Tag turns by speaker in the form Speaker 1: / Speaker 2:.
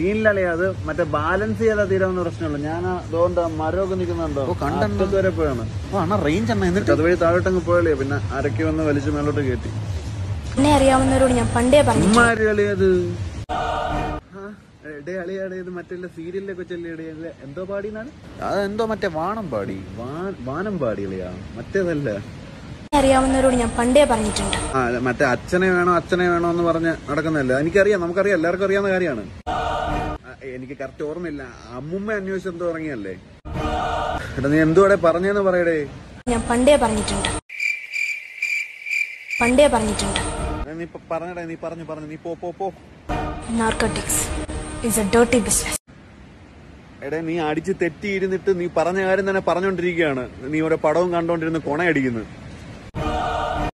Speaker 1: സീനിലല്ലേ അത്? മറ്റേ ബാലൻസ് ചെയ്താൽ തീരാവുന്ന പ്രശ്നമുള്ളൂ. ഞാൻ അതുകൊണ്ട് മരമൊക്കെ നിൽക്കുന്നുണ്ടോ? വരെ പോയാണ്.
Speaker 2: റേഞ്ച് അണ്ണ എന്നിട്ട്?
Speaker 1: അതുവഴി താഴോട്ടങ്ങ് പോയാലേ പിന്നെ അരക്കി വന്ന് വലിച്ചു മേലോട്ട് കയറ്റി.
Speaker 3: എന്നെ അറിയാവുന്നവരോട് ഞാൻ പണ്ടേ പറഞ്ഞു
Speaker 1: കളിയത്? മറ്റേ സീരിയലിലെ കൊച്ചല്ലേ എന്തോ
Speaker 2: അതെന്തോ മറ്റേ വാണം പാടി.
Speaker 1: വാനം പാടിയളിയാ മറ്റേതല്ല.
Speaker 3: അറിയാവുന്നവരോട് ഞാൻ പണ്ടേ പറഞ്ഞിട്ടുണ്ട്.
Speaker 1: മറ്റേ അച്ഛനെ വേണോ അച്ഛനെ വേണോ എന്ന് പറഞ്ഞ് നടക്കുന്നല്ലേ എനിക്കറിയാം. നമുക്കറിയാം. എല്ലാവർക്കും അറിയാവുന്ന കാര്യമാണ്. എനിക്ക് കറക്റ്റ് ഓർമ്മയില്ല. അമ്മുമ്മ അന്വേഷിച്ചു ഇറങ്ങിയല്ലേ? എടാ നീ എന്തുവാടെ പറഞ്ഞെന്ന് പറയടേ?
Speaker 3: ഞാൻ പണ്ടേ പറഞ്ഞിട്ടുണ്ട്. പണ്ടേ പറഞ്ഞിട്ടുണ്ട്.
Speaker 1: നീ ഇപ്പൊ പറഞ്ഞടേ നീ പറഞ്ഞു പറഞ്ഞു. നീ പോ പോ പോ.
Speaker 3: Narcotics is a dirty business
Speaker 1: എടാ നീ അടിച്ച് തെറ്റിയിരുന്നിട്ട് നീ പറഞ്ഞ കാര്യം തന്നെ പറഞ്ഞോണ്ടിരിക്കുകയാണ്. നീ ഓരോ പടവും കണ്ടോണ്ടിരുന്ന് കൊണയടിക്കുന്നു.